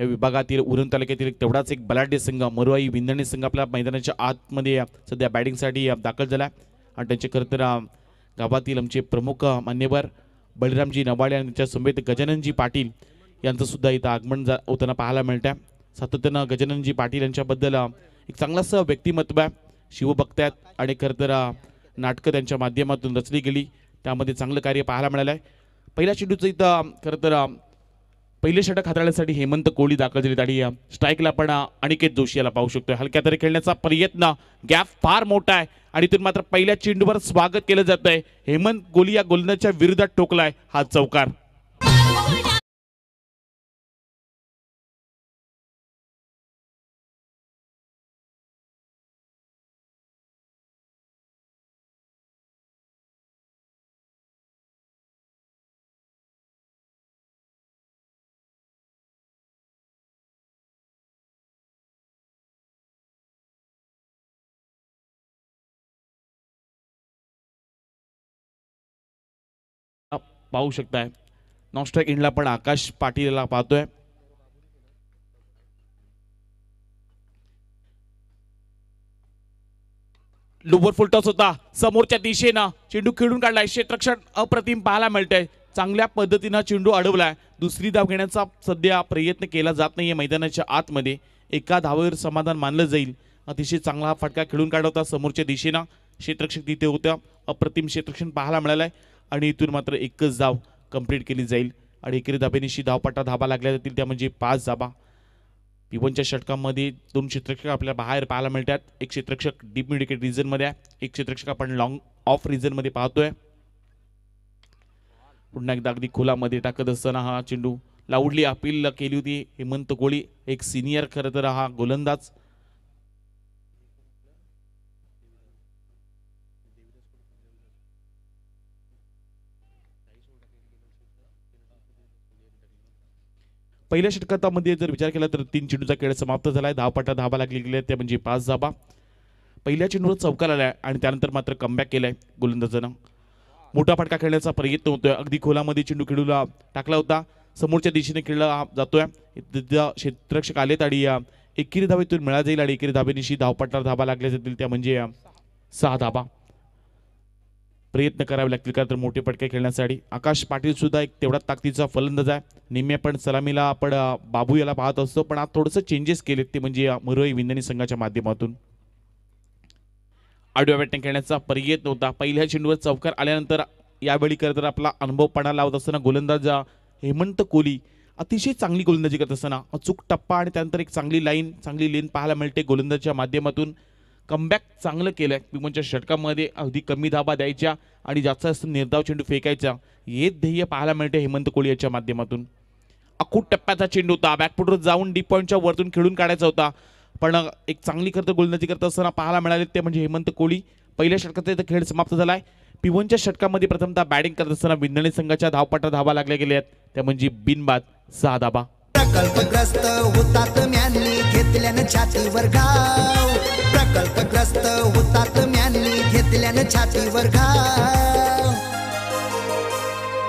या विभागातील उरण तालुक्यातील एक तेवढाच एक बलाढ्य संघ मरुआई विंदणी संघ आपल्या मैदानाच्या आतमध्ये सध्या बॅटिंगसाठी दाखल झाला आहे. आणि त्यांचे खरं तर गावातील आमचे प्रमुख मान्यवर बळीरामजी नवाळे आणि त्यांच्या समेत गजाननजी पाटील यांचंसुद्धा इथं आगमन जा होताना पाहायला मिळतं आहे. सातत्यानं गजाननजी पाटील यांच्याबद्दल एक चांगलंसं व्यक्तिमत्व आहे. शिवभक्त आहेत आणि खरं तर नाटकं त्यांच्या माध्यमातून रचली गेली. त्यामध्ये चांगलं कार्य पाहायला मिळालं आहे. पहिल्या चेंडूचं इथं खरं तर पहिले षटक हाताळण्यासाठी हेमंत कोहली दाखल झाली आणि स्ट्राईकला आपण अनिकेत जोशी याला पाहू शकतोय. हलक्या तरी खेळण्याचा प्रयत्न. गॅप फार मोठा आहे आणि तिथून मात्र पहिल्या चेंडूवर स्वागत केलं जात आहे हेमंत कोहली या गोलंदाजच्या विरोधात टोकलाय. हा चौकार. पाहू शकताय. नॉनस्ट्राईक इंडला पण आकाश पाटीलला पाहतोय. लोवर फुलटॉस होता. समोरच्या दिशेनं चेंडू खेळून काढलाय. क्षेत्रक्षण अप्रतिम पाहायला मिळतंय. चांगल्या पद्धतीनं चेंडू अडवलाय. दुसरी धाव घेण्याचा सध्या प्रयत्न केला जात नाहीये मैदानाच्या आतमध्ये. एका धावेवर समाधान मानलं जाईल. अतिशय चांगला हा फटका खेळून काढवता समोरच्या दिशेनं. क्षेत्रक्षक तिथे होत्या अप्रतिम क्षेत्रक्षण पाहायला मिळालंय. आणि इथून मात्र एकच धाव कंप्लीट केली जाईल. आणि एकेरी धाबेनिशी धावपाटा धाबा लागल्या जातील त्या म्हणजे पाच धाबा. पिवनच्या षटकामध्ये दोन क्षेत्रक्षक आपल्याला बाहेर पाहायला मिळतात. एक क्षेत्रक्षक डीप मिडिकेट रिझनमध्ये आहे. एक क्षेत्रक्षक आपण लॉंग ऑफ रिझनमध्ये पाहतोय. पुन्हा एकदा अगदी खोलामध्ये टाकत असताना हा चेंडू लाऊडली अपील केली होती हेमंत कोळी. एक सिनियर खरं तर हा गोलंदाज. पहिल्या षटकामध्ये जर विचार केला तर तीन चेंडूचा खेळ समाप्त झाला आहे धावपटा धाबा लागली गेल्या त्या म्हणजे पाच धाबा पहिल्या चेंडूवर चौकार आलाय आणि त्यानंतर मात्र कमबॅक केलाय गोलंदाजानं. मोठा फटका खेळण्याचा प्रयत्न होतोय. अगदी खोलामध्ये चेंडू खेळूला टाकला होता. समोरच्या दिशेने खेळला जातोय. तिथं क्षेत्ररक्षक आलेत आणि एकेरी धावेतून मिळा जाईल आणि एकेरी धाबेनिशी धावपट्टा धाबा लागल्या जातील. त्या म्हणजे सहा धाबा. प्रयत्न करावे लागतील का तर मोठे फटके खेळण्यासाठी. आकाश पाटील सुद्धा एक तेवढा ताकदीचा फलंदाज आहे. निम्मे पण सलामीला आपण बाबू याला पाहत असतो पण आज थोडंसं चेंजेस केलेत ते म्हणजे मुरई विंदणी संघाच्या माध्यमातून. आडव्या बॅटिंग खेळण्याचा प्रयत्न होता. पहिल्या चेंडूवर चौकार आल्यानंतर यावेळी खरं तर आपला अनुभवपणा लावत असताना गोलंदाज हेमंत कोहली अतिशय चांगली गोलंदाजी करत असताना अचूक टप्पा आणि त्यानंतर एक चांगली लाईन चांगली लेन पाहायला मिळते गोलंदाजच्या माध्यमातून. कमबॅक चांगलं केलं आहे विमनच्या षटकामध्ये अगदी कमी धाबा द्यायच्या आणि जास्त जास्त निर्धाव चेंडू फेकायचा. हे ध्येय पाहायला मिळते हेमंत कोळी याच्या माध्यमातून. अखूट टप्प्याचा चेंडू होता. बॅकफुटवर जाऊन डीप पॉईंटच्या वरतून खेळून काढायचा होता. पण एक चांगली खरं गोलंदाजी करत असताना पाहायला मिळाले ते म्हणजे हेमंत कोळी. पहिल्या षटकाचा इथं खेळ समाप्त झाला आहे पिवनच्या षटकामध्ये प्रथमतः बॅटिंग करत असताना विंधणे संघाच्या धावपटा धाबा लागल्या गेल्या आहेत. त्या म्हणजे बिनबाद सहा धाबा. प्रकल्पग्रस्त घेतल्यानं छातीवर घाव. प्रकल्पग्रस्त होतात म्यांनी घेतल्यानं छातीवर घाव.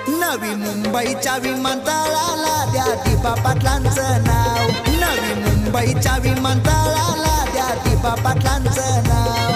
नवी मुंबईच्या विमानतळाला द्या दिबा पाटलांचं नाव. नवी मुंबईच्या विमानतळाला द्या दिबा पाटलांचं नाव.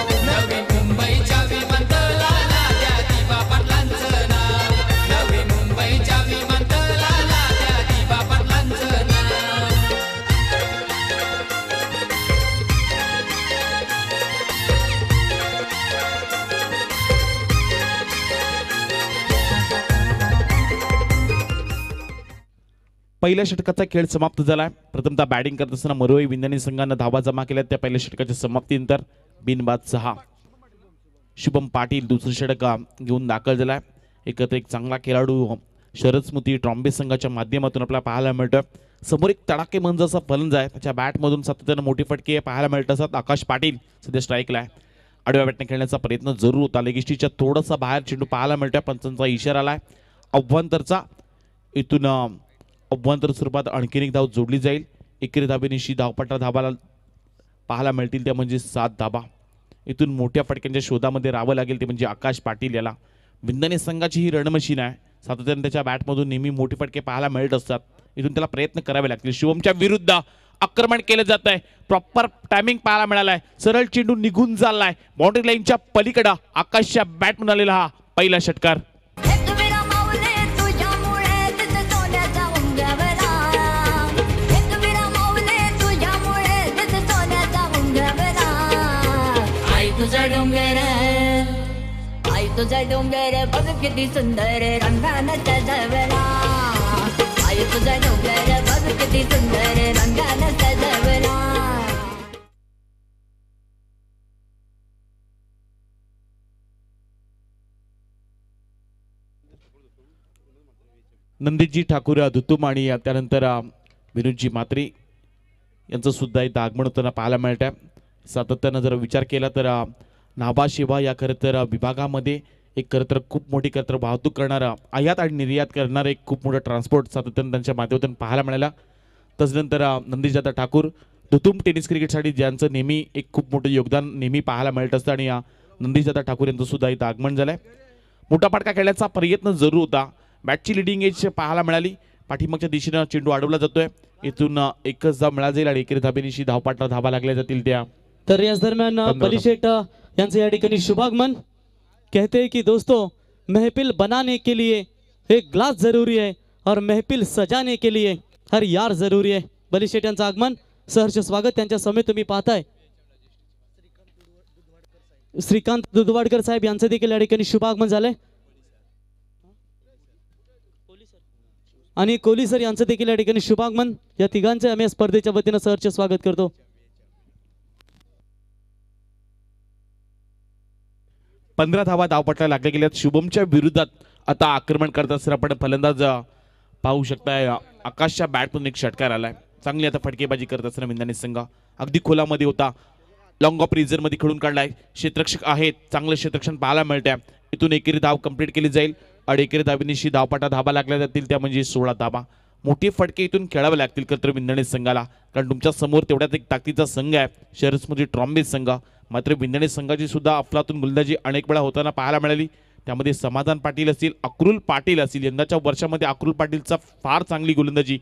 पहिल्या षटकाचा खेळ समाप्त झाला. आहे प्रथमतः बॅटिंग करत असताना मरोई विंदानी संघानं धावा जमा केल्या. त्या पहिल्या षटकाच्या समाप्तीनंतर बिनबाद सहा. शुभम पाटील दुसरं षटक घेऊन दाखल झालाय एकत्र एक चांगला खेळाडू शरद स्मृती ट्रॉम्बे संघाच्या माध्यमातून आपल्याला पाहायला मिळतं. समोर एक तडाके मंज असा फलंज आहे. त्याच्या बॅटमधून सातत्यानं मोठी फटके पाहायला मिळत असतात आकाश पाटील सध्या स्ट्राईकला आहे. आडव्या बॅटने खेळण्याचा प्रयत्न जरूर होता. लेगिस्टीच्या थोडासा बाहेर चेंडू पाहायला मिळतोय. पंचांचा इशारा आलाय. अव्वांतरचा इथून अ, स्वरूपात आणखीन एक धाव जोडली जाईल. एकेरी धाबेनिशी धावपट्टा धाबाला पाहायला मिळतील. त्या म्हणजे सात धाबा. इथून मोठ्या फटक्यांच्या शोधामध्ये राहावं लागेल ते म्हणजे आकाश पाटील याला. विंदने संघाची ही रणमशीन आहे. सातत्याने त्याच्या बॅटमधून नेहमी मोठे फटके पाहायला मिळत असतात. इथून त्याला प्रयत्न करावे लागतील. शिवमच्या विरुद्ध आक्रमण केलं जात आहे. प्रॉपर टायमिंग पाहायला मिळालाय. सरळ चेंडू निघून चाललाय. बाउंड्री लाईनच्या पलीकडं आकाशच्या बॅटमधून आलेला हा पहिला षटकार. डोंगर. आई तुझा डोंगर बघ किती सुंदर आई तुझा डोंगर बघ किती सुंदर नंदीजी ठाकूर धुतुम आणि त्यानंतर विनोदजी मात्री यांचं सुद्धा इथं आगमन होताना पाहायला मिळतंय. सातत्यानं जर विचार केला तर शिवा या खरं तर विभागामध्ये एक खरं तर खूप मोठी खरं तर वाहतूक करणारा आयात आणि निर्यात करणारं एक खूप मोठं ट्रान्सपोर्ट सातत्यानं त्यांच्या माध्यमातून पाहायला मिळाला. तदनंतर अ, नंदीजादा ठाकूर धुतुम टेनिस क्रिकेटसाठी ज्यांचं नेहमी एक खूप मोठं योगदान नेहमी पाहायला मिळत असतं आणि अ, नंदीजादा ठाकूर यांचं सुद्धा इथं आगमन झालंय. मोठा फटका खेळण्याचा प्रयत्न जरूर होता. बॅटची लिडिंग एज पाहायला मिळाली. पाठीमागच्या दिशेनं चेंडू अडवला जातोय. इथून एकच धाव मिळाला जाईल आणि एकेरी धाबेनिशी धावपाटला धावा लागल्या जातील त्या. तर याच दरम्यान शेठ यांचं या ठिकाणी शुभागमन. कहते हैं कि दोस्तों महफिल बनाने के लिए एक ग्लास जरूरी है और महफिल सजाने के लिए हर यार जरूरी है। बली शेठ यांचं आगमन सहर्ष स्वागत त्यांच्या समेत तुम्ही पाहताय. श्रीकांत दुधवाडकर साहेब यांचं देखील या ठिकाणी शुभागमन झालंय. आणि कोहली सर यांचं देखील या ठिकाणी शुभागमन. या तिघांचे आम्ही स्पर्धेच्या वतीनं सहर्ष स्वागत करतो. पंधरा धावा धावपटला लागल्या गेल्यात. शुभमच्या विरोधात आता आक्रमण करत असताना आपण फलंदाज पाहू शकताय आकाशच्या बॅटमधून एक षटकार आलाय. चांगली आता फटकेबाजी करत असताना विंदाने संघ. अगदी खोलामध्ये होता. लॉंग ऑफमध्ये खेळून काढलाय. क्षेत्रक्षक आहेत. चांगलं क्षेत्रक्षण पाहायला मिळतंय. इथून एकेरी धाव कंप्लीट केली जाईल. आणि एकेरी धावीनिशी धावपाटा धाबा लागल्या जातील. त्या म्हणजे सोळा धाबा मोठे फटके इथून खेळावे लागतील कत्र विंदणे संघाला. कारण तुमच्यासमोर तेवढ्याच एक ताकदीचा संघ आहे. शरसमध्ये ट्रॉम्बे संघ. मात्र विंदणे संघाची सुद्धा अफलातून गोलंदाजी अनेक वेळा होताना पाहायला मिळाली. त्यामध्ये समाधान पाटील असतील अक्रुल पाटील असतील. यंदाच्या वर्षामध्ये अक्रुल पाटीलचा फार चांगली गोलंदाजी.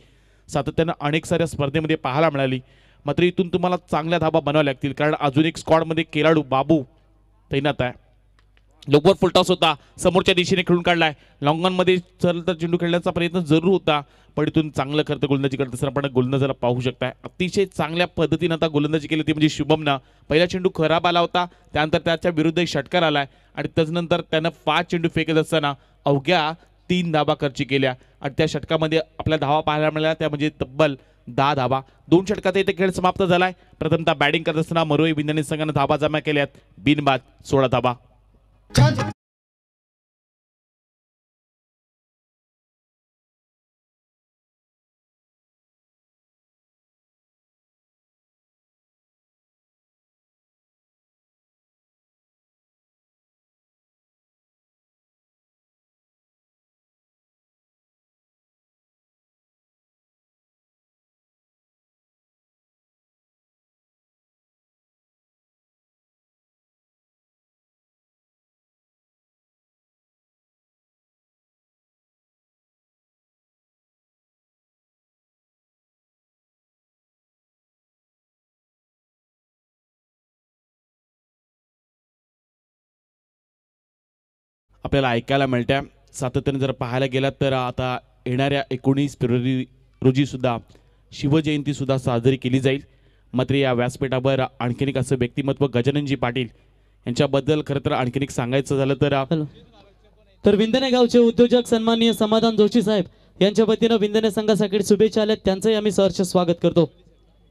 सातत्यानं अनेक साऱ्या स्पर्धेमध्ये पाहायला मिळाली. मात्र इथून तुम्हाला चांगल्या धाबा बनवाव्या लागतील. कारण अजून एक स्क्वॉडमध्ये खेळाडू बाबू तैनात आहे. लोकवर फुलटॉस होता. समोरच्या दिशेने खेळून काढलाय. लॉंगॉनमध्ये चल तर चेंडू खेळण्याचा प्रयत्न जरूर होता पण इथून चांगलं करतं गोलंदाजी करत असताना आपण गोलंदाजाला पाहू शकताय. अतिशय चांगल्या पद्धतीनं आता गोलंदाजी केली ती म्हणजे शुभमनं. पहिला चेंडू खराब आला होता त्यानंतर त्याच्या विरुद्ध एक षटकार आलाय आणि त्याच्यानंतर त्यानं पाच चेंडू फेकत असताना अवघ्या तीन धाबा खर्ची केल्या आणि त्या षटकामध्ये आपल्या धावा पाहायला मिळाल्या. त्या म्हणजे तब्बल दहा धाबा दोन षटकात इथे खेळ समाप्त झालाय. प्रथमतः बॅटिंग करत असताना मरोई बिंदणी संघानं धाबा जमा केल्यात. बिनबाद सोळा धाबा Judge आपल्याला ऐकायला मिळत्या. सातत्याने जर पाहायला गेलात तर आता येणाऱ्या एकोणीस फेब्रुवारी रोजी सुद्धा शिवजयंती सुद्धा साजरी केली जाईल. मात्र या व्यासपीठावर आणखीन एक असं व्यक्तिमत्व गजाननजी पाटील यांच्याबद्दल खरं तर आणखीन एक सांगायचं झालं तर तर विंदने गावचे उद्योजक सन्माननीय समाधान जोशी साहेब यांच्या वतीनं विंदने संघासाठी शुभेच्छा आल्यात. त्यांचंही आम्ही सहर्ष स्वागत करतो.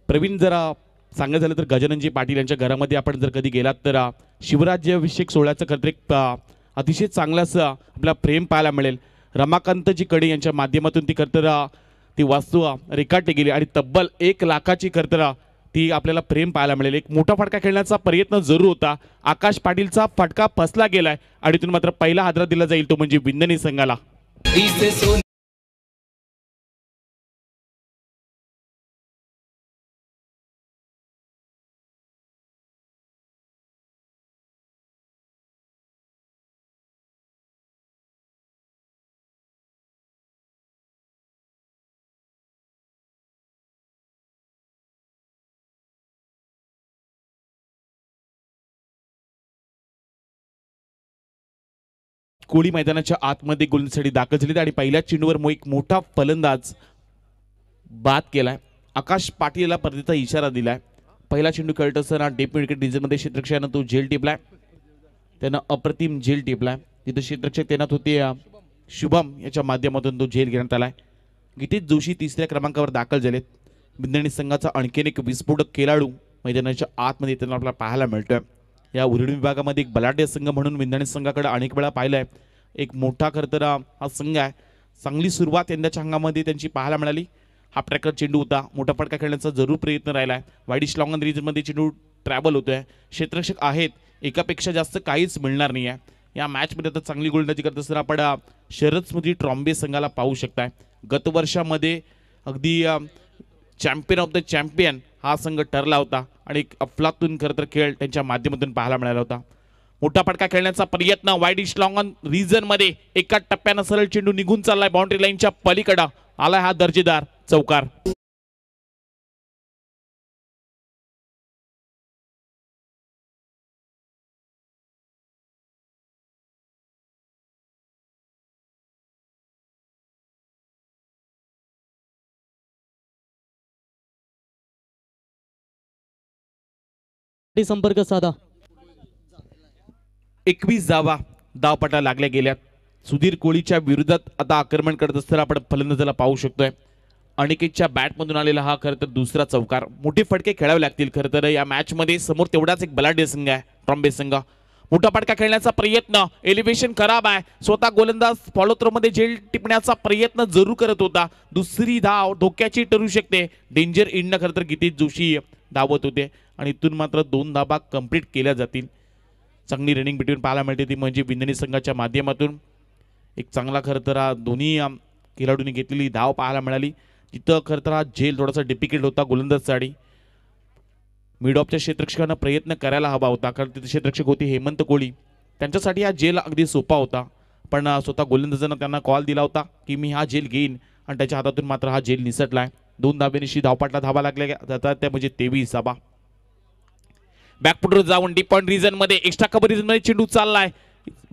प्रवीण जरा सांगायचं झालं तर गजाननजी पाटील यांच्या घरामध्ये आपण जर कधी गेलात तर शिवराज्याभिषेक सोहळ्याचं खरं एक अतिशय चांगलं असं प्रेम पाहायला मिळेल. रमाकांतजी कडे यांच्या माध्यमातून ती कर्तरा ती वास्तू रेखाटली गेली आणि तब्बल एक लाखाची कर्तरा ती आपल्याला प्रेम पाहायला मिळेल. एक मोठा फटका खेळण्याचा प्रयत्न जरूर होता. आकाश पाटीलचा फटका फसला गेलाय. आणि तिथून मात्र पहिला हादरा दिला जाईल तो म्हणजे विंदनी संघाला. कोळी मैदानाच्या आतमध्ये गोलंदाजीसाठी दाखल झाली आणि पहिल्या चेंडूवर मो एक मोठा फलंदाज बाद केलाय. आकाश पाटीलला परतीचा इशारा दिलाय. पहिला चेंडू खेळत असताना डेप विकेट डिझेलमध्ये क्षेत्रक्षानं तो झेल टिपलाय. त्यानं अप्रतिम झेल टिपलाय. तिथं क्षेत्रक्षक तैनात होते शुभम याच्या माध्यमातून तो झेल घेण्यात आलाय. गितीश जोशी तिसऱ्या क्रमांकावर दाखल झालेत. बिंदणी संघाचा आणखीन एक विस्फोटक खेळाडू मैदानाच्या आतमध्ये त्यांना आपल्याला पाहायला मिळतोय. या उरण विभागामध्ये एक बलाढ्य संघ म्हणून विंधणी संघाकडे अनेक वेळा पाहिलंय. एक मोठा खरं हा संघ आहे. चांगली सुरुवात यंदाच्या हंगामध्ये त्यांची पाहायला मिळाली. हा ट्रॅकर चेंडू होता. मोठा फटका खेळण्याचा जरूर प्रयत्न राहिला आहे वाईडिश लॉंगन रिजनमध्ये चेंडू ट्रॅव्हल होतोय. क्षेत्ररक्षक आहेत. एकापेक्षा जास्त काहीच मिळणार नाही आहे या मॅचमध्ये आता चांगली गोलंदाजी करत असताना आपण अं, शरद स्मृती ट्रॉम्बे संघाला पाहू शकताय. गतवर्षामध्ये अगदी चॅम्पियन ऑफ द चॅम्पियन हा संघ ठरला होता आणि एक अफलातून खरं तर खेळ त्यांच्या माध्यमातून पाहायला मिळाला होता. मोठा फटका खेळण्याचा प्रयत्न वाईट इश लॉंगन रिजनमध्ये एका टप्प्यानं सरळ चेंडू निघून चाललाय बाउंड्री लाईनच्या पलीकडं. आलाय हा दर्जेदार चौकार. संपर्क साधा. एकवीस जावा धावपटा लागल्या गेल्यात. सुधीर कोळीच्या विरोधात आता आक्रमण करत असताना आपण फलंदाजाला पाहू शकतोय. अनिकेतच्या बॅटमधून आलेला हा खरं तर दुसरा चौकार. मोठे फटके खेळावे लागतील खरं तर. या मॅचमध्ये समोर तेवढाच एक बलाढ्य संघ आहे ट्रॉम्बे संघ. मोठा फटका खेळण्याचा प्रयत्न एलिव्हेशन खराब आहे. स्वतः गोलंदाज फॉलो मध्ये झेल टिपण्याचा प्रयत्न जरूर करत होता. दुसरी धाव धोक्याची ठरू शकते. डेंजर इंडनं खरं तर गितीश जोशी धावत होते. आणि इथून मात्र दोन धाबा कंप्लीट केल्या जातील. चांगली रनिंग बिटवीन पाहायला मिळते ती म्हणजे विंदणी संघाच्या माध्यमातून. एक चांगला खरं तर हा दोन्ही खेळाडूंनी घेतलेली धाव पाहायला मिळाली. तिथं खरं तर हा झेल थोडासा डिफिकल्ट होता गोलंदाजसाठी मिड ऑफच्या क्षेत्रक्षकानं प्रयत्न करायला हवा होता कारण तिथे क्षेत्रक्षक होते हेमंत कोळी. त्यांच्यासाठी हा जेल अगदी सोपा होता. पण स्वतः गोलंदाजानं त्यांना कॉल दिला होता की मी हा जेल घेईन आणि त्याच्या हातातून मात्र हा जेल आहे दोन धाब्यानिशी धावपाटला धावा लागल्या जातात त्या म्हणजे तेवीस धाबा. बॅकफुटवर जाऊन डीप पॉईंट रिझनमध्ये एक्स्ट्रा कबर रिझनमध्ये चेंडू चाललाय.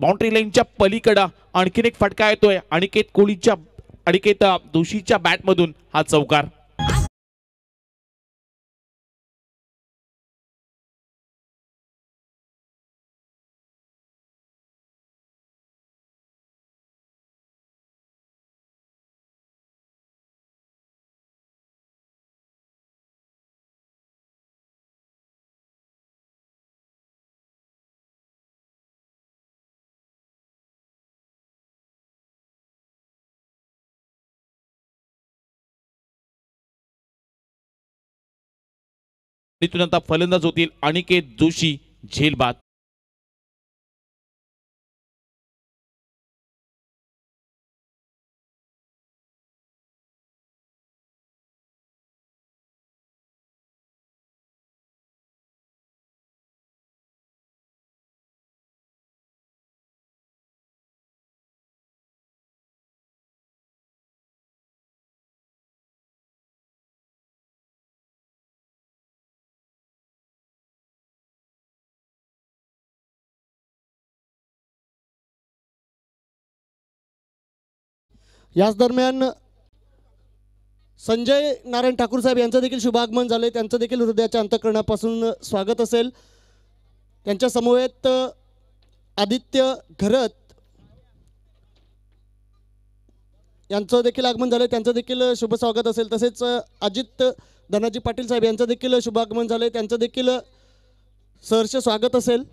बाउंड्री लाईनच्या पलीकडं आणखीन एक फटका येतोय. अनिकेत कोहलीच्या अनिकेत दोषीच्या बॅटमधून हा चौकार. तिथून आता फलंदाज होतील अनिकेत जोशी झेलबाद. याच दरम्यान संजय नारायण ठाकूर साहेब यांचं देखील शुभागमन झाले त्यांचं देखील हृदयाच्या अंतकरणापासून स्वागत असेल. त्यांच्या समवेत आदित्य घरत यांचं देखील आगमन झालं त्यांचं देखील शुभ स्वागत असेल. तसेच अजित धनाजी पाटील साहेब यांचं देखील शुभागमन झालं त्यांचं देखील सहर्ष स्वागत असेल.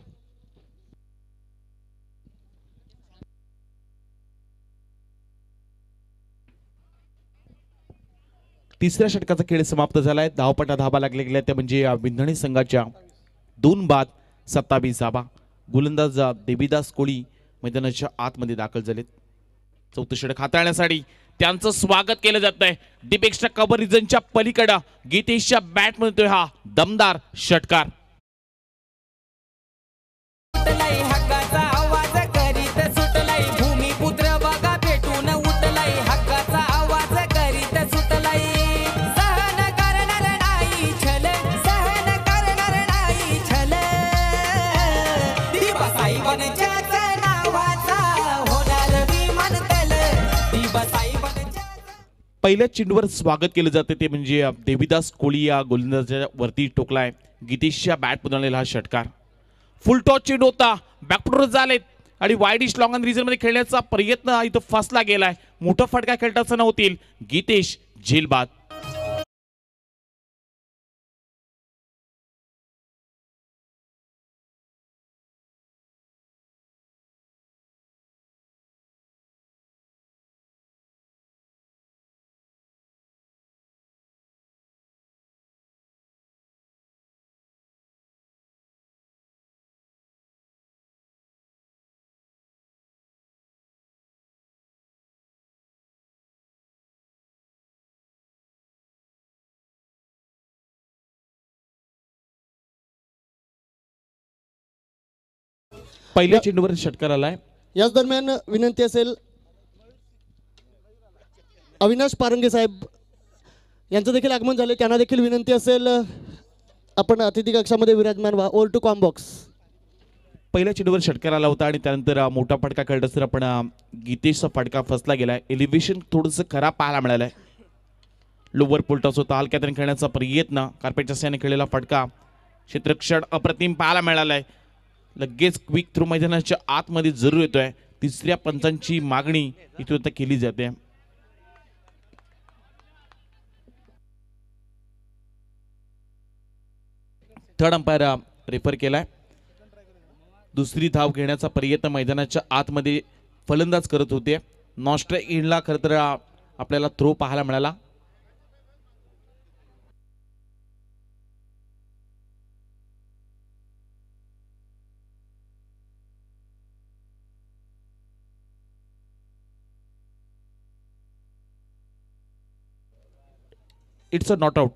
तिसऱ्या षटकाचा खेळ समाप्त झालाय. धावपटा धाबा लागल्या गेल्या त्या म्हणजे विंधणी संघाच्या दोन बाद सत्तावीस धाबा गोलंदाज देवीदास कोळी मैदानाच्या आतमध्ये दाखल झालेत. चौथं षटक हाताळण्यासाठी त्यांचं स्वागत केलं जात आहे. डीप एक्स्ट्रा कव्हर रिजनच्या पलीकडं गीतेशच्या बॅटमध्ये हा दमदार षटकार. पहिल्या चेंडूवर स्वागत केलं जातं ते म्हणजे देवीदास कोळी या गोलंदाजाच्या वरती टोकलाय. गीतेशच्या बॅट पुनवलेला हा षटकार. फुल टॉस चेंडू होता. बॅकफुटवर झालेत. आणि वाईडिश लॉंग अँड रिझनमध्ये खेळण्याचा प्रयत्न इथं फसला गेलाय. मोठा फटका खेळताच नव्हतील गितेश झेलबाद पहिल्या चेंडूवर षटकार आलाय. याच दरम्यान विनंती असेल अविनाश पारंगे साहेब यांचं देखील आगमन झाले त्यांना देखील विनंती असेल आपण अतिथी कक्षामध्ये विराजमान व्हा. ओल टू कॉम बॉक्स पहिल्या चेंडूवर षटकार आला होता आणि त्यानंतर मोठा फटका खेळत असताना पण अ, गीतेशचा फटका फसला गेलाय एलिव्हेशन थोडंसं खराब पाहायला मिळालंय. लोवर पुलटॉस होता. हलक्या तऱ्हेने खेळण्याचा प्रयत्न. कार्पेटच्या साह्याने खेळलेला फटका क्षेत्रक्षण अप्रतिम पाहायला मिळालाय. लगेच क्विक थ्रू मैदानाच्या आतमध्ये जरूर येतोय. तिसऱ्या पंचांची मागणी इथून आता केली जाते. थर्ड अंपायर रेफर केलाय. दुसरी धाव घेण्याचा प्रयत्न मैदानाच्या आतमध्ये फलंदाज करत होते. नॉस्ट्रे इनला खरं तर आपल्याला थ्रो पाहायला मिळाला. इट्स अ नॉट आउट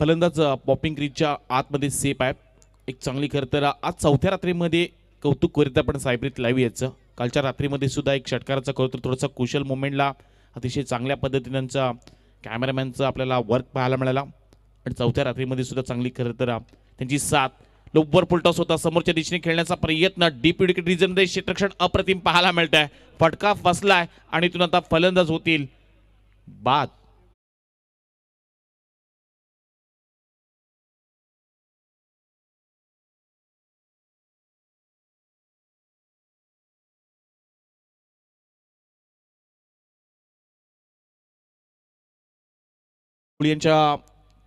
फलंदाज पॉपिंग क्रीजच्या आतमध्ये सेफ आहे. एक चांगली खरं तर आज चौथ्या रात्रीमध्ये कौतुक करीत आपण सायब्रीत लाईव्ह याचं कालच्या रात्रीमध्ये सुद्धा एक षटकाराचा करतो थोडासा कुशल मुवमेंटला अतिशय चांगल्या पद्धतीनं कॅमेरामॅनचं आपल्याला वर्क पाहायला मिळाला. आणि चौथ्या रात्रीमध्ये सुद्धा चांगली खरं तर त्यांची साथ लोबर पुलटॉस होता. समोरच्या दिशेने खेळण्याचा प्रयत्न डीप विकेट रिजनमध्ये क्षेत्रक्षण अप्रतिम पाहायला मिळत आहे फटका फसलाय आणि इथून आता फलंदाज होतील. बाद. कोहली यांच्या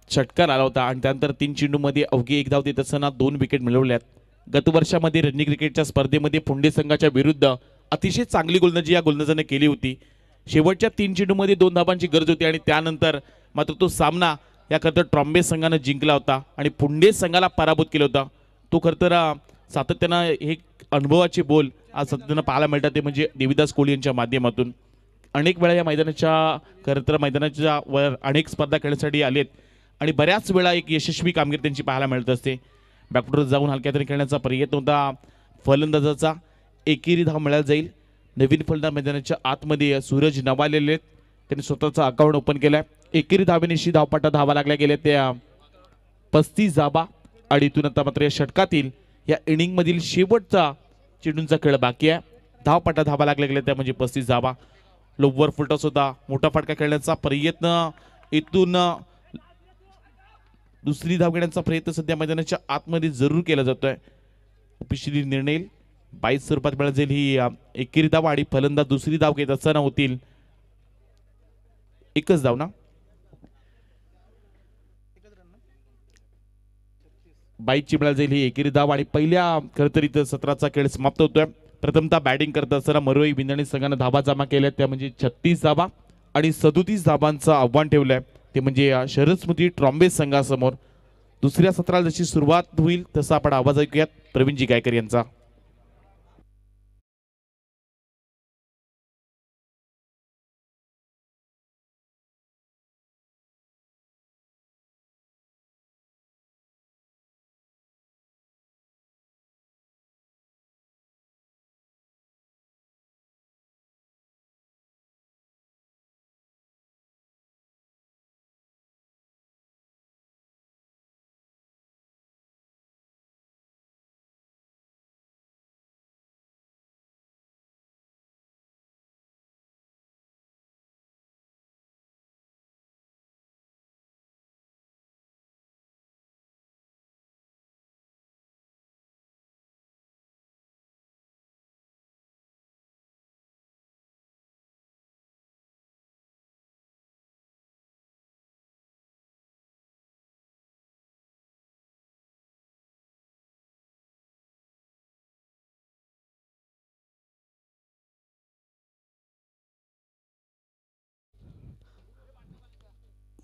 षटकार आला होता आणि त्यानंतर तीन चेंडूमध्ये अवघी एक धाव देत असताना दोन विकेट मिळवल्यात. गत वर्षामध्ये रणजी क्रिकेटच्या स्पर्धेमध्ये पुंडे संघाच्या विरुद्ध अतिशय चांगली गोलंदाजी या गोलंदाजाने केली होती. शेवटच्या तीन चेंडूमध्ये दोन धाबांची गरज होती आणि त्यानंतर मात्र तो सामना या खरं तर ट्रॉम्बे संघानं जिंकला होता आणि पुंडे संघाला पराभूत केला होता. तो खरं तर सातत्यानं हे अनुभवाचे बोल आज सातत्यानं पाहायला मिळतात ते म्हणजे देविदास कोहली यांच्या माध्यमातून. अनेक वेळा या मैदानाच्या खरं तर मैदानाच्या वर अनेक स्पर्धा खेळण्यासाठी आलेत. आणि बऱ्याच वेळा एक यशस्वी कामगिरी त्यांची पाहायला मिळत असते. बॅकफुटवर जाऊन हलक्या तरी खेळण्याचा प्रयत्न होता. फलंदाजाचा एकेरी धाव मिळायला जाईल. नवीन फलंदाज मैदानाच्या आतमध्ये सूरज नवालेले आहेत. त्यांनी स्वतःचा अकाउंट ओपन केलाय. एकेरी धावेनिशी धावपाटा धावा लागल्या गेल्या त्या. पस्तीस जाबा आणि इथून आता मात्र या षटकातील या इनिंगमधील शेवटचा चेंडूंचा खेळ बाकी आहे. धावपाटा धावा लागल्या गेल्या त्या म्हणजे पस्तीस जाबा. लोवर फुलटा सुद्धा मोठा फटका खेळण्याचा प्रयत्न. इथून दुसरी धाव घेण्याचा प्रयत्न सध्या मैदानाच्या आतमध्ये जरूर केला जातोय. ऑफिशियली निर्णय बाईस स्वरूपात मिळत जाईल ही एकेरी धाव आणि फलंदाज दुसरी धाव घेत असताना होतील. एकच धाव ना? बाईकची मिळाली जाईल ही एकेरी धाव आणि पहिल्या खरं तर इथं सत्राचा खेळ समाप्त होतोय. प्रथमतः बॅटिंग करत असताना मरोई बिंदणी संघानं धाबा जमा केल्या. त्या म्हणजे छत्तीस धाबा आणि सदोतीस धाबांचं आव्हान ठेवलंय. ते म्हणजे शरद स्मृती ट्रॉम्बे संघासमोर. दुसऱ्या सत्राला जशी सुरुवात होईल तसा आपण आवाज ऐकूयात. प्रवीणजी गायकर यांचा.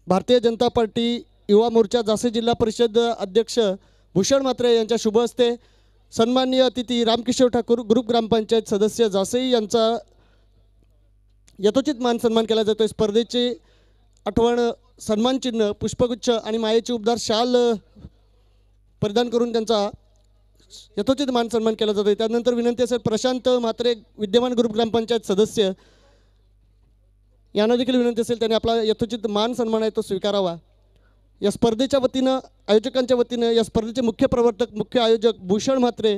भारतीय जनता पार्टी युवा मोर्चा जासे जिल्हा परिषद अध्यक्ष भूषण म्हात्रे यांच्या शुभ हस्ते सन्माननीय अतिथी रामकिशोर ठाकूर ग्रुप ग्रामपंचायत सदस्य जासई यांचा यथोचित मान सन्मान केला जातो स्पर्धेची आठवण सन्मानचिन्ह पुष्पगुच्छ आणि मायेची उबदार शाल परिधान करून त्यांचा यथोचित मान सन्मान केला जातो त्यानंतर विनंती असेल प्रशांत म्हात्रे विद्यमान ग्रुप ग्रामपंचायत सदस्य यांना देखील विनंती असेल त्यांनी आपला यथोचित मान सन्मान आहे तो स्वीकारावा. या स्पर्धेच्या वतीनं आयोजकांच्या वतीनं या स्पर्धेचे मुख्य प्रवर्तक मुख्य आयोजक भूषण म्हात्रे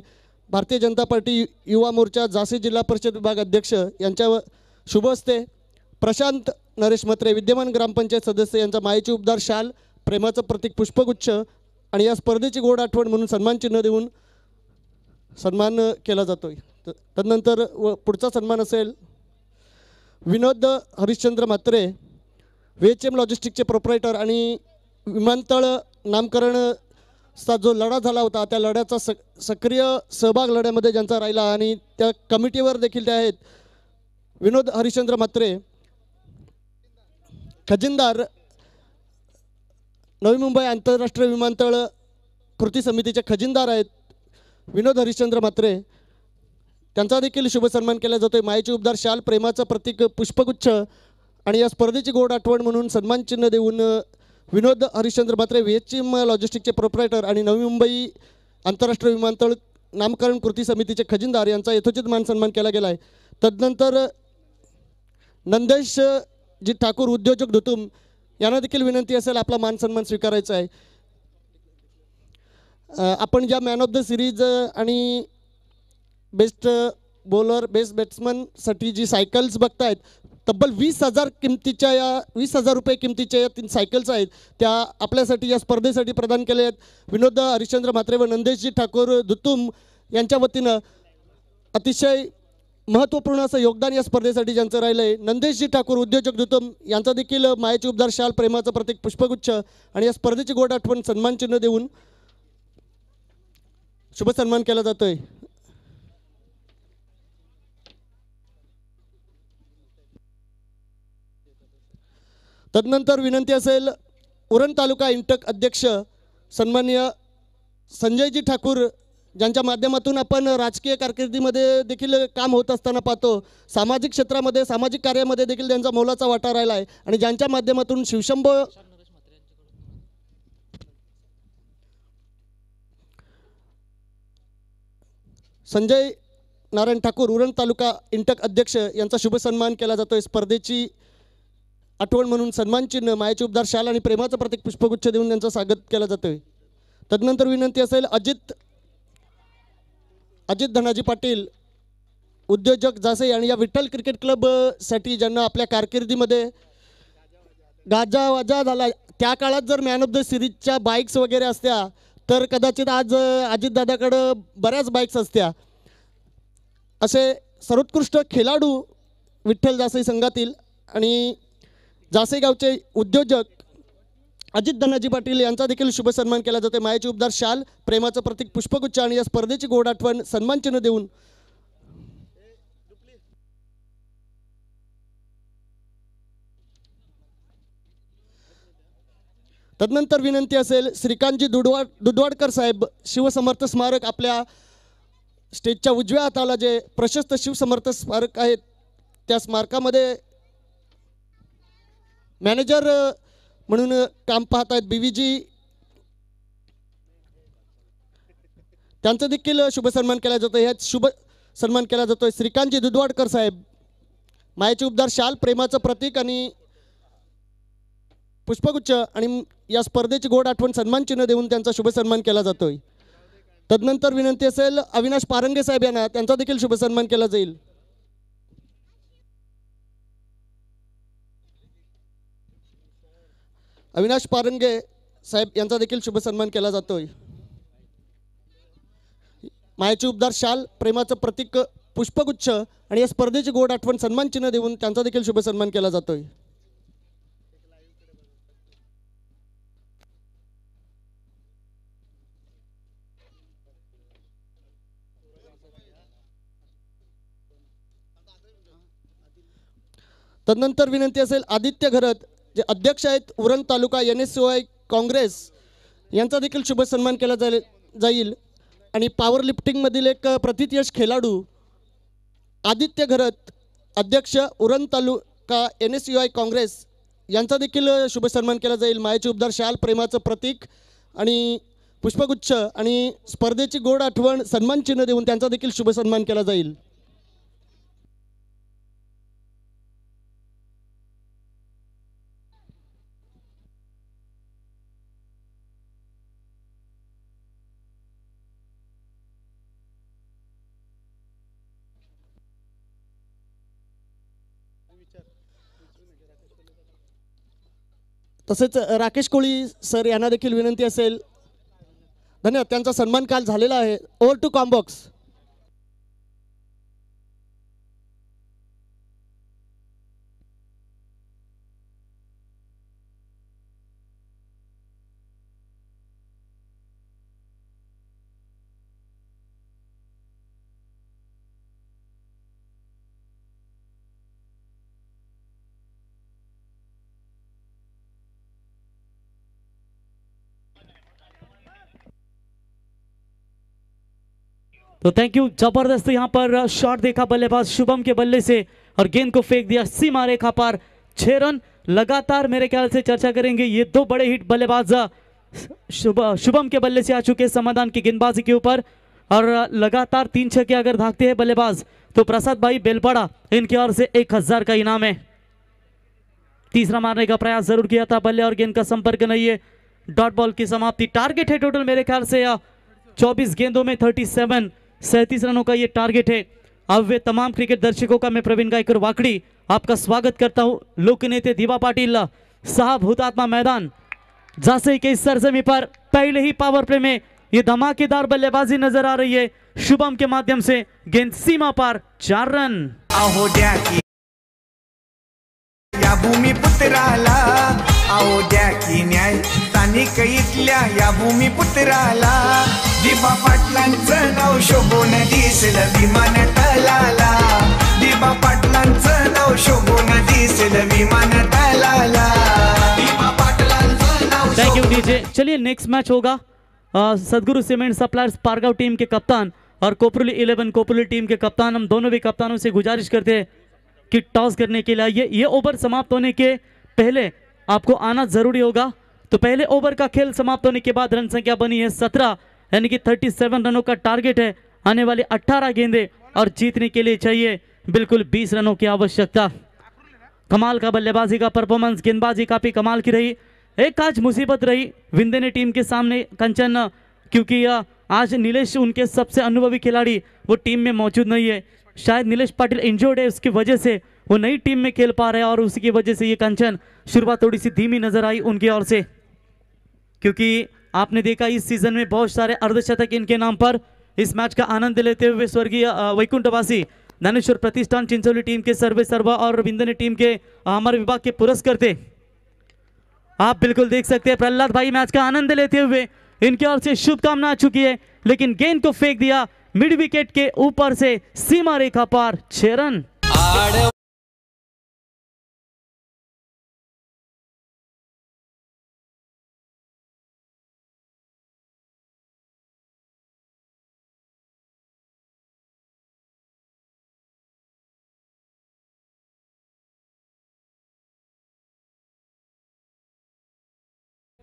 भारतीय जनता पार्टी युवा मोर्चा झासी जिल्हा परिषद विभाग अध्यक्ष यांच्या शुभ हस्ते प्रशांत नरेश म्हात्रे विद्यमान ग्रामपंचायत सदस्य यांचा मायेची उबदार शाल प्रेमाचं प्रतीक पुष्पगुच्छ आणि या स्पर्धेची गोड आठवण म्हणून सन्मानचिन्ह देऊन सन्मान केला जातो आहे तर तदनंतर व पुढचा सन्मान असेल Vinod Harishchandra Mhatre V H M लॉजिस्टिकचे proprietor आणि विमानतळ नामकरणचा जो लढा झाला होता त्या लढ्याचा स सक्रिय सहभाग लढ्यामध्ये ज्यांचा राहिला आणि त्या कमिटीवर देखील ते आहेत. विनोद हरिश्चंद्र म्हात्रे खजिनदार नवी मुंबई आंतरराष्ट्रीय विमानतळ कृती समितीचे खजिनदार आहेत. विनोद हरिश्चंद्र म्हात्रे त्यांचा देखील शुभ सन्मान केला जातोय. मायेची उबदार शाल प्रेमाचं प्रतीक पुष्पगुच्छ आणि या स्पर्धेची गोड आठवण म्हणून सन्मान चिन्ह देऊन Vinod Harishchandra Mhatre V H M लॉजिस्टिकचे proprietor आणि नवी मुंबई आंतरराष्ट्रीय विमानतळ नामकरण कृती समितीचे खजिनदार यांचा यथोचित मान सन्मान केला गेला आहे तदनंतर नंदेश जी ठाकूर उद्योजक धुतुम यांना देखील विनंती असेल आपला मान सन्मान स्वीकारायचा आहे. आपण ज्या मॅन ऑफ द सिरीज आणि बेस्ट बॉलर बेस्ट बॅट्समनसाठी जी सायकल्स बघतायत तब्बल वीस हजार किमतीच्या या वीस हजार रुपये किमतीच्या या तीन सायकल्स आहेत त्या आपल्यासाठी या स्पर्धेसाठी प्रदान केल्या आहेत. विनोद हरिश्चंद्र म्हात्रे व नंदेशजी ठाकूर दुतुम यांच्या वतीनं अतिशय महत्त्वपूर्ण असं योगदान या स्पर्धेसाठी ज्यांचं राहिलं आहे नंदेशजी ठाकूर उद्योजक दुतम यांचा देखील मायेची उबदार शाल प्रेमाचं प्रतीक पुष्पगुच्छ आणि या स्पर्धेची गोड आठवण सन्मान चिन्ह देऊन शुभ सन्मान केला जातोय. तदनंतर विनंती असेल उरण तालुका इंटक अध्यक्ष सन्माननीय संजयजी ठाकूर ज्यांच्या माध्यमातून आपण राजकीय कारकिर्दीमध्ये देखील काम होत असताना पाहतो सामाजिक क्षेत्रामध्ये सामाजिक कार्यामध्ये देखील त्यांचा मोलाचा वाटा राहिला आहे. आणि ज्यांच्या माध्यमातून शिवशंभो संजय नारायण ठाकूर उरण तालुका इंटक अध्यक्ष यांचा शुभ सन्मान केला जातो स्पर्धेची आठवण म्हणून सन्मानचिन्ह मायाचे उपदार शाल आणि प्रेमाचं प्रत्येक पुष्पगुच्छ देऊन त्यांचं स्वागत केलं जातं तदनंतर विनंती असेल अजित अजित धनाजी पाटील उद्योजक जासे आणि या विठ्ठल क्रिकेट क्लबसाठी ज्यांना आपल्या कारकिर्दीमध्ये गाजावाजा झाला त्या काळात जर मॅन ऑफ द सिरीजच्या बाईक्स वगैरे असत्या तर कदाचित आज अजित अजितदादाकडं बऱ्याच बाईक्स असत्या. असे सर्वोत्कृष्ट खेळाडू विठ्ठल जासई संघातील आणि जासेगावचे उद्योजक अजित धनाजी पाटील यांचा देखील शुभ सन्मान केला जातो मायाची उबदार शाल प्रेमाचं प्रतीक पुष्पगुच्छ आणि या स्पर्धेची गोड आठवण सन्मानचिन्ह देऊन तदनंतर विनंती असेल श्रीकांतजी दुडवाड दुधवाडकर साहेब शिवसमर्थ स्मारक आपल्या स्टेजच्या उजव्या हाताला जे प्रशस्त शिवसमर्थ स्मारक आहेत त्या स्मारकामध्ये मॅनेजर uh, म्हणून uh, काम पाहत आहेत बी त्यांचं देखील uh, शुभ सन्मान केला जातो. ह्यात शुभ सन्मान केला जातो श्रीकांतजी दुधवाडकर साहेब. मायाचे उपदार शाल प्रेमाचं प्रतीक आणि पुष्पगुच्छ आणि या स्पर्धेची गोड आठवण सन्मान चिन्ह देऊन त्यांचा शुभ सन्मान केला जातोय. तदनंतर विनंती असेल अविनाश पारंगे साहेब यांना त्यांचा देखील शुभ सन्मान केला जाईल. अविनाश पारंगे साहेब यांचा देखील शुभसन्मान केला जातोय. मायाची उबदार शाल प्रेमाचं प्रतीक पुष्पगुच्छ आणि या स्पर्धेची गोड आठवण सन्मान चिन्ह देऊन त्यांचा देखील शुभसन्मान केला जातोय. तदनंतर विनंती असेल आदित्य घरत जे अध्यक्ष आहेत उरण तालुका एन एस आय काँग्रेस यांचा देखील शुभ सन्मान केला जाईल जाईल. आणि पॉवर लिफ्टिंगमधील एक प्रतितयश खेळाडू आदित्य घरत अध्यक्ष उरण तालुका N S U I Congress यांचा देखील शुभ सन्मान केला जाईल. मायाचे उबदार शाल प्रेमाचं प्रतीक आणि पुष्पगुच्छ आणि स्पर्धेची गोड आठवण सन्मान चिन्ह देऊन त्यांचा देखील शुभ सन्मान केला जाईल. तसेच राकेश कोळी सर यांना देखील विनंती असेल. धन्यवाद. त्यांचा सन्मान काल झालेला आहे. ओव्हर टू कॉम्बॉक्स तो थैंक यू ज़बरदस्त यहाँ पर शॉट देखा बल्लेबाज शुभम के बल्ले से और गेंद को फेंक दिया सीमा रेखा पार। छह रन लगातार मेरे ख्याल से चर्चा करेंगे। ये दो बड़े हिट बल्लेबाज शुभ शुभम के बल्ले से आ चुके समाधान की गेंदबाजी के ऊपर। और लगातार तीन छक्के अगर भागते हैं बल्लेबाज तो प्रसाद भाई बेलपाड़ा, इनकी ओर से एक हज़ार का इनाम है। तीसरा मारने का प्रयास ज़रूर किया था बल्ले और गेंद का संपर्क नहीं है। डॉट बॉल की समाप्ति टारगेट है टोटल मेरे ख्याल से चौबीस गेंदों में थर्टी सेवन सैंतीस रनों का ये टारगेट है। अब वे तमाम क्रिकेट दर्शकों का मैं प्रवीण गायकर वाकड़ी आपका स्वागत करता हूँ। लोकनेते दिवा पाटिल साहब हुतात्मा मैदान, झांसी के इस सरजमी पर पहले ही पावर प्ले में ये धमाकेदार बल्लेबाजी नज़र आ रही है। शुभम के माध्यम से गेंद सीमा पर, चार रन। द्या की न्याय। स्थानिक इथल्या या भूमिपुत्राला दिबा पाटलांचं नाव शोभून दिसेल विमान तलाला. दिबा पाटलांचं नाव शोभून दिसेल विमान तलाला. थैंक यू डीजे चलिए नेक्स्ट मैच होगा। Sadguru cement suppliers Pargaon team के कप्तान और कोपरुली इलेवन कोपरुली टीम के कप्तान। हम दोनों भी कप्तानों से गुजारिश करते हैं कि टॉस करने के लिए ये ये ओवर समाप्त होने के पहले आपको आना जरूरी होगा। तो पहले ओवर का खेल समाप्त होने के बाद रन संख्या बनी है सत्रह, यानी कि थर्टी सेवन रनों का टारगेट है। आने वाले अट्ठारह गेंदे और जीतने के लिए चाहिए बिल्कुल बीस रनों की आवश्यकता। कमाल का बल्लेबाजी का परफॉर्मेंस गेंदबाजी काफ़ी कमाल की रही। एक आज मुसीबत रही विंदे ने टीम के सामने कंचन, क्योंकि आज नीलेश उनके सबसे अनुभवी खिलाड़ी, वो टीम में मौजूद नहीं है। शायद नीलेश पाटिल इंजर्ड है, उसकी वजह से वो नई टीम में खेल पा रहे हैं और उसी की वजह से ये कंचन शुरुआत थोड़ी सी धीमी नज़र आई उनकी ओर से। क्योंकि आपने देखा इस सीज़न में बहुत सारे अर्धशतक इनके नाम पर इस मैच का आनंद लेते हुए स्वर्गीय वैकुंठवासी ज्ञानेश्वर प्रतिष्ठान चिंचोली टीम के सर्वे सर्वा और विंदने टीम के अ, हमारे विभाग के पुरस्कर थे। आप बिल्कुल देख सकते हैं प्रहलाद भाई मैच का आनंद लेते हुए इनकी ओर से शुभकामना आ चुकी है लेकिन गेंद को फेंक दिया मिड विकेट के ऊपर से सीमा रेखा पार छह रन।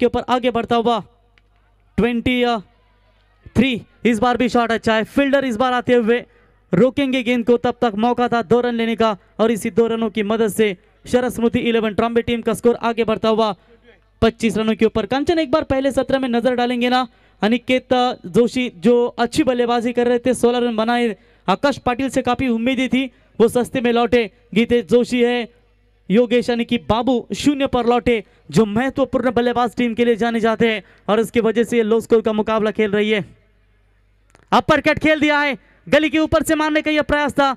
के ऊपर आगे बढ़ता हुआ ट्वेंटी थ्री। इस बार भी शॉट अच्छा है। फील्डर इस बार आते हुए रोकेंगे गेंद को। तब तक मौका था दो रन लेने का और इसी दो रनों की मदद से शरद स्मृति इलेवन, ट्रॉम्बे टीम का स्कोर आगे बढ़ता हुआ 25 रनों के ऊपर। कंचन एक बार पहले सत्र में नज़र डालेंगे ना। अनिकेत जोशी जो अच्छी बल्लेबाजी कर रहे थे 16 रन बनाए। आकाश पाटिल से काफ़ी उम्मीदें थी। वो सस्ते में लौटे। गीतेश जोशी है। योगेश यानी कि बाबू शून्य पर लौटे, जो महत्वपूर्ण बल्लेबाज टीम के लिए जाने जाते हैं और इसकी वजह से ये लो स्कोर का मुकाबला खेल रही है। अपर कट खेल दिया है, गली के ऊपर से मारने का यह प्रयास था।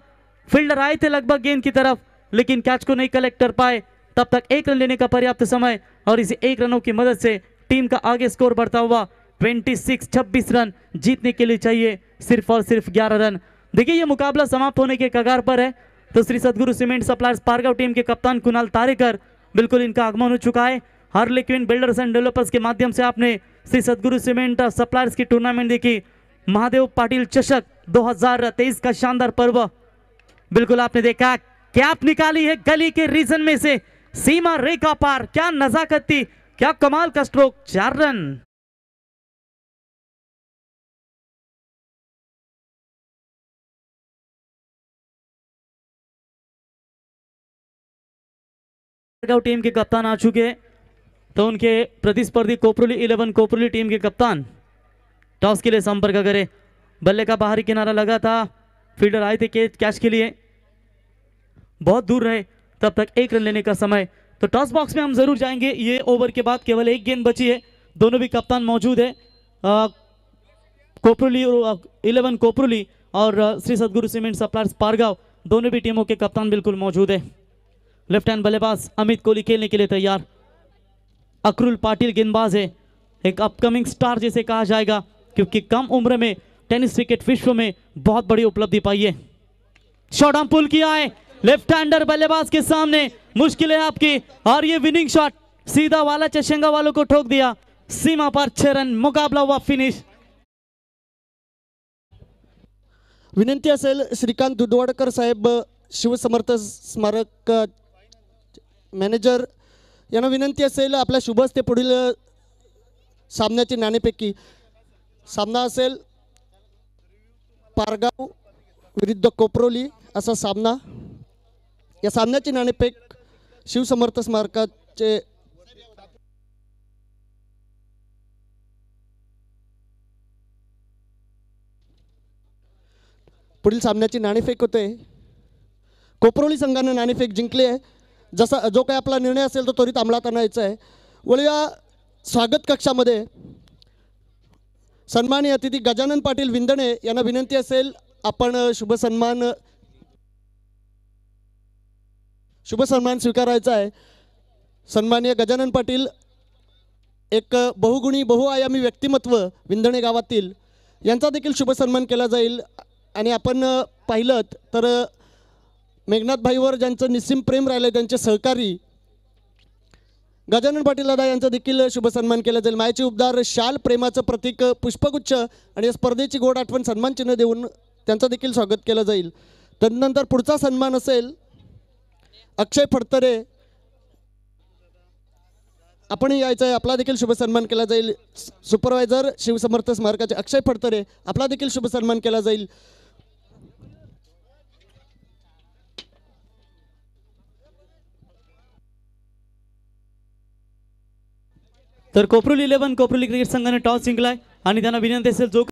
फील्डर आए थे लगभग गेंद की तरफ़, लेकिन कैच को नहीं कलेक्ट कर पाए। तब तक एक रन लेने का पर्याप्त समय और इसी एक रनों की मदद से टीम का आगे स्कोर बढ़ता हुआ 26 26 रन जीतने के लिए चाहिए, सिर्फ़ और सिर्फ़ 11 रन। देखिए, ये मुकाबला समाप्त होने के कगार पर है। तो Shri Sadguru cement suppliers Pargaon team के कप्तान कुणाल तारेकर बिल्कुल इनका आगमन हो चुका है। Harley Quinn builders and developers के माध्यम से आपने श्री सदगुरु सीमेंट सप्लायर्स की टूर्नामेंट देखी। महादेव पाटिल चषक 2023 का शानदार पर्व। बिल्कुल आपने देखा कैप निकाली है गली के रीजन में से। सीमा रेखा पार, क्या नजाकत थी, क्या कमाल का स्ट्रोक चार रन। टीम के कप्तान आ चुके तो उनके प्रतिस्पर्धी कोपरुली इलेवन कोपरुली टीम के कप्तान टॉस के लिए संपर्क करे। बल्ले का बाहरी किनारा लगा था। फील्डर आए थे के- कैच के लिए। बहुत दूर रहे तब तक एक रन लेने का समय। तो टॉस बॉक्स में हम ज़रूर जाएँगे। ये ओवर के बाद केवल एक गेंद बची है। दोनों भी कप्तान मौजूद है। अ, कोपरुली इलेवन कोपरुली और श्री सदगुरु सीमेंट सप्लायर्स पारगांव। दोनों भी टीमों के कप्तान बिल्कुल मौजूद है। लेफ़्ट हैंड बल्लेबाज अमित कोहली खेलने के लिए तैयार। अक्रुल पाटिल गेंदबाज है। एक अपकमिंग स्टार जैसे कहा जाएगा, क्योंकि कम उम्र में टेनिस क्रिकेट विश्व में बहुत बड़ी उपलब्धि पाई है। शॉट हम पुल किया है। लेफ़्ट हैंडर बल्लेबाज के सामने। मुश्किल है आपकी। और ये विनिंग शॉट सीधा वाला चशंगा वालों को ठोक दिया। सीमा पर छह रन, मुकाबला हुआ फिनिश विनंती असेल श्रीकांत दुधवाडकर साहेब, शिवसमर्थ स्मारक मॅनेजर यांना विनंती असेल आपल्या शुभच ते पुढील सामन्याची नाणेपैकी सामना असेल पारगाव विरुद्ध कोपरोली असा सामना. या सामन्याची नाणेफेक शिवसमर्थ स्मारकाचे पुढील सामन्याची नाणेफेक होते. कोपरोली संघानं नाणेफेक जिंकली. आहे जसा जो काही आपला निर्णय असेल तो त्वरित अंमलात आणायचा आहे. वळूया स्वागत कक्षामध्ये. सन्माननीय अतिथी गजानन पाटील विंदणे यांना विनंती असेल आपण शुभ सन्मान शुभ सन्मान स्वीकारायचा आहे. सन्मान्य गजानन पाटील एक बहुगुणी बहुआयामी व्यक्तिमत्व विंदणे गावातील यांचा देखील शुभसन्मान केला जाईल. आणि आपण पाहिलं तर मेघनाथ भाईवर ज्यांचं निस्सिम प्रेम राहिलं त्यांचे सहकारी गजानन पाटील दादा यांचा देखील शुभ सन्मान केला जाईल. मायाचे उबदार शाल प्रेमाचं प्रतीक पुष्पगुच्छ आणि या स्पर्धेची गोड आठवण सन्मान चिन्ह देऊन त्यांचं देखील स्वागत केलं जाईल. तदनंतर पुढचा सन्मान असेल अक्षय फडतरे. आपण यायचं आहे आपला देखील शुभ सन्मान केला जाईल. सुपरवायझर शिवसमर्थ स्मारकाचे अक्षय फडतरे आपला देखील शुभ सन्मान केला जाईल. तर कोपरुली इलेव्हन कोपरुली क्रिकेट संघाने टॉस जिंकलाय आणि त्यांना विनंती असेल जो